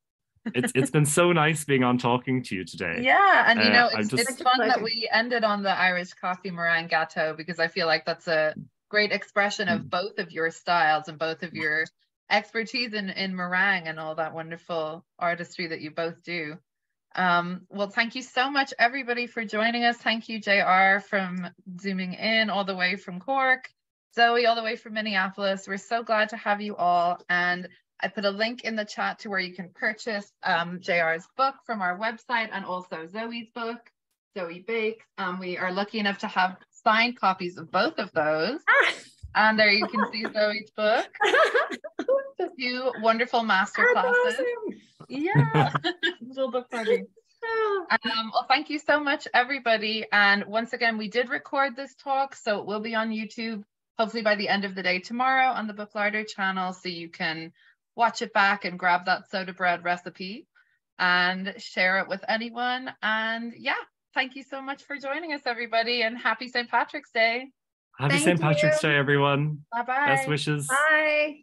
It's it's been so nice being on talking to you today. Yeah, and you Uh, know, I'm it's, just- it's Such a fun that we ended on the Irish coffee meringue gâteau because I feel like that's a great expression of Mm. both of your styles and both of your expertise in, in meringue and all that wonderful artistry that you both do. Um, well, thank you so much, everybody, for joining us. Thank you, JR, from zooming in all the way from Cork, Zoe, all the way from Minneapolis. We're so glad to have you all. And I put a link in the chat to where you can purchase um, JR's book from our website and also Zoe's book, Zoe Bakes. Um, we are lucky enough to have signed copies of both of those. And there you can see Zoe's book, [LAUGHS] two wonderful master That's classes. awesome. [LAUGHS] Yeah, little book party. Oh, Um, well, thank you so much, everybody. And once again, we did record this talk, so it will be on YouTube, hopefully by the end of the day tomorrow on the Book Larder channel, so you can watch it back and grab that soda bread recipe and share it with anyone. And yeah, thank you so much for joining us, everybody, and happy St. Patrick's Day. Happy Thank St. Patrick's you. Day, everyone. Bye bye. Best wishes. Bye.